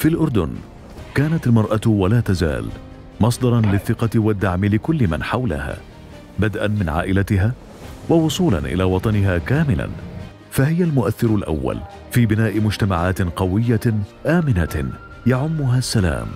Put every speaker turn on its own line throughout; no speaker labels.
في الأردن. كانت المرأة ولا تزال مصدرا للثقة والدعم لكل من حولها بدءا من عائلتها ووصولا إلى وطنها كاملا. فهي المؤثر الأول في بناء مجتمعات قوية آمنة يعمها السلام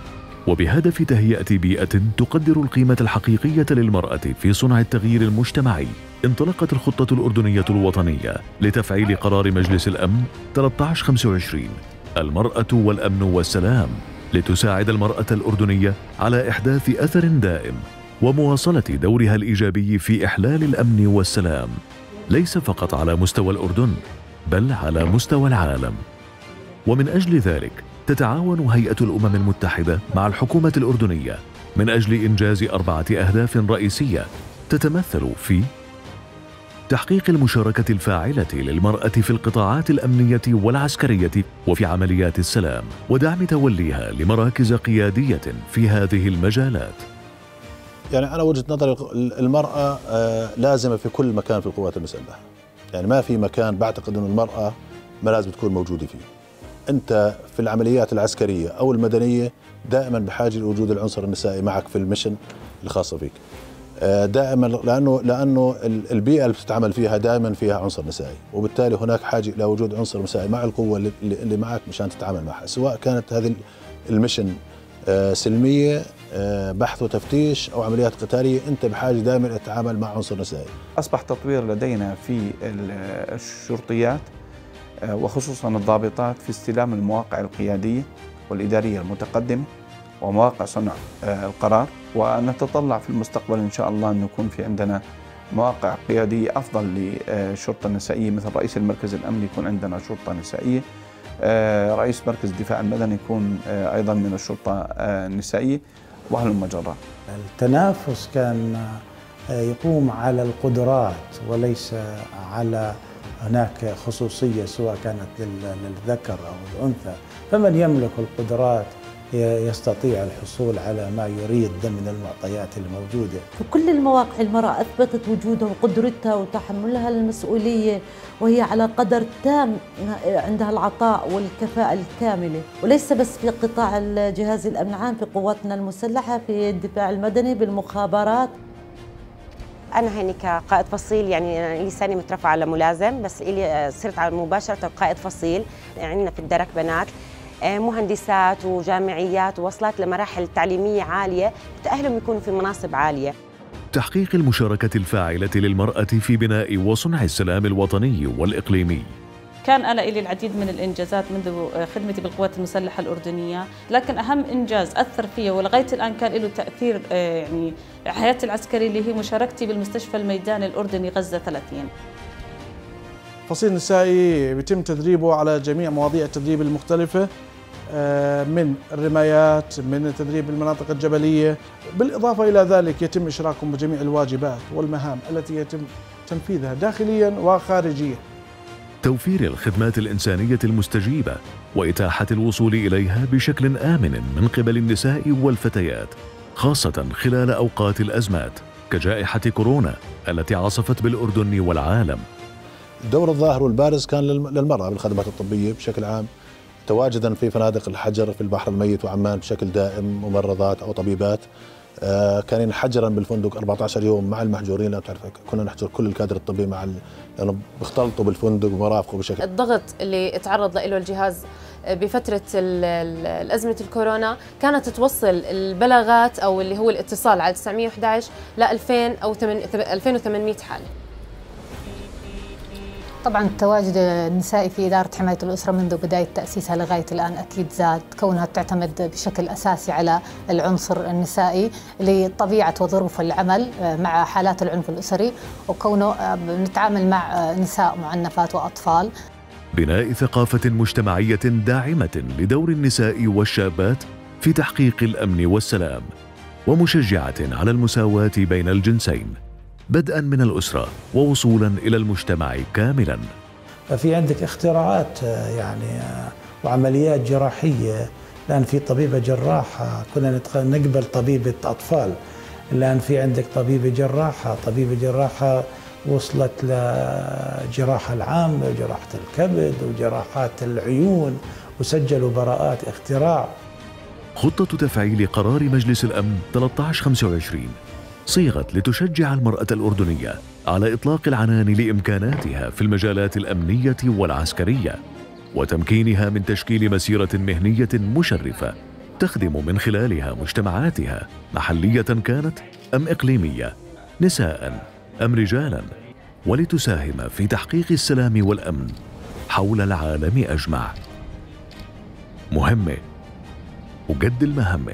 وبهدف تهيئة بيئة تقدر القيمة الحقيقية للمرأة في صنع التغيير المجتمعي. انطلقت الخطة الأردنية الوطنية لتفعيل قرار مجلس الأمن 1325 المرأة والأمن والسلام لتساعد المرأة الأردنية على إحداث أثر دائم ومواصلة دورها الإيجابي في إحلال الأمن والسلام. ليس فقط على مستوى الأردن بل على مستوى العالم. ومن أجل ذلك تتعاون هيئة الأمم المتحدة مع الحكومة الأردنية من أجل إنجاز أربعة أهداف رئيسية تتمثل في تحقيق المشاركة الفاعلة للمرأة في القطاعات الأمنية والعسكرية وفي عمليات السلام ودعم توليها لمراكز قيادية في هذه المجالات.
يعني أنا وجهة نظري المرأة آه، لازمة في كل مكان في القوات المسلحة. يعني ما في مكان بعتقد أن المرأة ما لازم تكون موجودة فيه. أنت في العمليات العسكرية أو المدنية دائما بحاجة لوجود العنصر النسائي معك في المشن الخاصة فيك. دائما لأنه لأنه البيئة اللي بتتعامل فيها دائما فيها عنصر نسائي وبالتالي هناك حاجة إلى وجود عنصر نسائي مع القوة اللي معك مشان تتعامل معها. سواء كانت هذه المشن آه، سلمية آه، بحث وتفتيش أو عمليات قتالية أنت بحاجة دائما تتعامل مع عنصر نسائي
أصبح تطوير لدينا في الشرطيات وخصوصا الضابطات في استلام المواقع القيادية والإدارية المتقدمة. ومواقع صنع القرار ونتطلع في المستقبل إن شاء الله أن يكون في عندنا مواقع قيادية أفضل للشرطة النسائية مثل رئيس المركز الأمني يكون عندنا شرطة نسائية آه، رئيس مركز الدفاع المدني يكون آه، أيضا من الشرطة آه، النسائية وهلم جرا
التنافس كان يقوم على القدرات وليس على هناك خصوصية سواء كانت للذكر أو الأنثى. فمن يملك القدرات يستطيع الحصول على ما يريد من المعطيات الموجودة.
في كل المواقع المرأة أثبتت وجودها وقدرتها وتحملها المسؤولية وهي على قدر تام عندها العطاء والكفاءة الكاملة. وليس بس في قطاع الجهاز الأمن العام في قواتنا المسلحة في الدفاع المدني بالمخابرات.
أنا هيني كقائد فصيل يعني لساني مترفع على ملازم بس إلي صرت على مباشرة قائد فصيل. عندنا في الدرك بنات. مهندسات وجامعيات ووصلت لمراحل تعليمية عالية. بتأهلهم يكونوا في مناصب عالية.
تحقيق المشاركة الفاعلة للمرأة في بناء وصنع السلام الوطني والإقليمي.
كان أنا لي العديد من الإنجازات منذ خدمتي بالقوات المسلحة الأردنية. لكن أهم إنجاز أثر فيه ولغاية الآن كان له تأثير آه، يعني حياتي العسكرية اللي هي مشاركتي بالمستشفى الميداني الأردني غزة 30
فصيل نسائي بيتم تدريبه على جميع مواضيع التدريب المختلفة آه، من الرمايات من تدريب المناطق الجبلية بالإضافة إلى ذلك يتم إشراكهم بجميع الواجبات والمهام التي يتم تنفيذها داخليا وخارجيا.
توفير الخدمات الإنسانية المستجيبة وإتاحة الوصول إليها بشكل آمن من قبل النساء والفتيات خاصة خلال أوقات الأزمات كجائحة كورونا التي عصفت بالأردن والعالم.
الدور الظاهر والبارز كان للمرأة بالخدمات الطبية بشكل عام تواجدا في فنادق الحجر في البحر الميت وعمان بشكل دائم ممرضات أو طبيبات. آه كان حجرا بالفندق 14 يوم مع المحجورين. لو تعرف كنا نحجر كل الكادر الطبي مع لأنه بيختلطوا بالفندق ومرافقه بشكل
الضغط اللي تعرض له الجهاز بفترة الأزمة الكورونا كانت توصل البلاغات أو اللي هو الاتصال على 911 ل 2000 أو 2800 حالة.
طبعا التواجد النسائي في إدارة حماية الأسرة منذ بداية تأسيسها لغاية الآن أكيد زاد كونها تعتمد بشكل أساسي على العنصر النسائي لطبيعة وظروف العمل آه، مع حالات العنف الأسري وكونه آه، نتعامل مع آه، نساء معنفات وأطفال.
بناء ثقافة مجتمعية داعمة لدور النساء والشابات في تحقيق الأمن والسلام ومشجعة على المساواة بين الجنسين. بدءا من الأسرة ووصولا إلى المجتمع كاملا.
في عندك اختراعات يعني وعمليات جراحية. الآن في طبيبة جراحة كنا نقبل طبيبة أطفال. الآن في عندك طبيبة جراحة طبيبة جراحة وصلت لجراحة العام وجراحة الكبد وجراحات العيون وسجلوا براءات اختراع.
خطة تفعيل قرار مجلس الأمن 1325 صيغت لتشجع المرأة الأردنية على إطلاق العنان لإمكاناتها في المجالات الأمنية والعسكرية وتمكينها من تشكيل مسيرة مهنية مشرفة تخدم من خلالها مجتمعاتها محلية كانت أم إقليمية نساء أم رجالا ولتساهم في تحقيق السلام والأمن حول العالم أجمع. مهمة. وقد المهمة.